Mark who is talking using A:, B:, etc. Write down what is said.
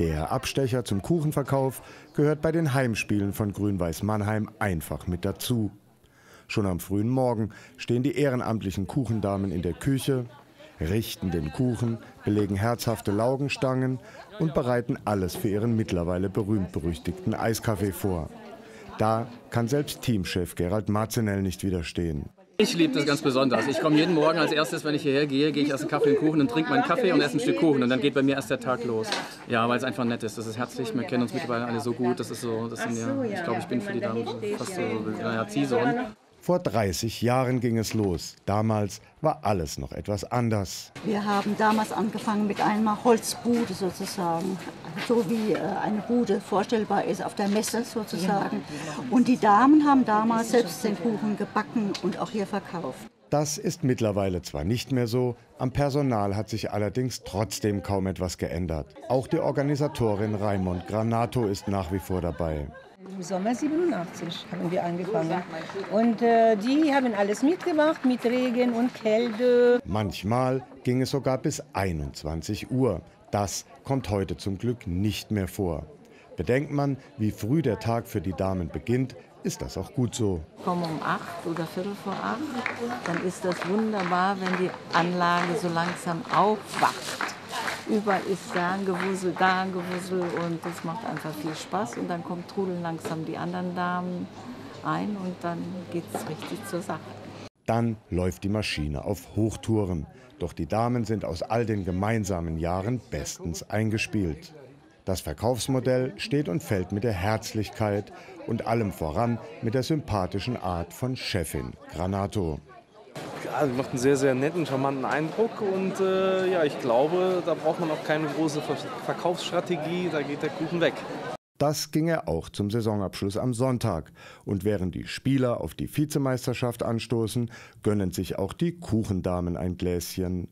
A: Der Abstecher zum Kuchenverkauf gehört bei den Heimspielen von Grün-Weiß Mannheim einfach mit dazu. Schon am frühen Morgen stehen die ehrenamtlichen Kuchendamen in der Küche, richten den Kuchen, belegen herzhafte Laugenstangen und bereiten alles für ihren mittlerweile berühmt-berüchtigten Eiskaffee vor. Da kann selbst Teamchef Gerald Marzenell nicht widerstehen.
B: Ich liebe das ganz besonders. Ich komme jeden Morgen als erstes, wenn ich hierher gehe, gehe ich erst einen Kaffee und Kuchen und trinke meinen Kaffee und esse ein Stück Kuchen und dann geht bei mir erst der Tag los. Ja, weil es einfach nett ist. Das ist herzlich. Wir kennen uns mittlerweile alle so gut. Das ist so, das sind ja, ich glaube, ich bin für die Damen fast so, naja, Ziehsohn.
A: Vor 30 Jahren ging es los. Damals war alles noch etwas anders.
C: Wir haben damals angefangen mit einer Holzbude sozusagen, so wie äh, eine Bude vorstellbar ist auf der Messe sozusagen. Und die Damen haben damals selbst den Kuchen gebacken und auch hier verkauft.
A: Das ist mittlerweile zwar nicht mehr so, am Personal hat sich allerdings trotzdem kaum etwas geändert. Auch die Organisatorin Raimond Granato ist nach wie vor dabei.
D: Im Sommer 87 haben wir angefangen. Und äh, die haben alles mitgemacht mit Regen und Kälte.
A: Manchmal ging es sogar bis 21 Uhr. Das kommt heute zum Glück nicht mehr vor. Bedenkt man, wie früh der Tag für die Damen beginnt, ist das auch gut so.
E: Kommen um acht oder viertel vor acht, dann ist das wunderbar, wenn die Anlage so langsam aufwacht. Überall ist da ein da ein und das macht einfach viel Spaß. Und dann kommt trudeln langsam die anderen Damen ein und dann geht es richtig zur Sache.
A: Dann läuft die Maschine auf Hochtouren. Doch die Damen sind aus all den gemeinsamen Jahren bestens eingespielt. Das Verkaufsmodell steht und fällt mit der Herzlichkeit und allem voran mit der sympathischen Art von Chefin Granato
F: ja, macht einen sehr, sehr netten, charmanten Eindruck. Und äh, ja, ich glaube, da braucht man auch keine große Verkaufsstrategie, da geht der Kuchen weg.
A: Das ginge auch zum Saisonabschluss am Sonntag. Und während die Spieler auf die Vizemeisterschaft anstoßen, gönnen sich auch die Kuchendamen ein Gläschen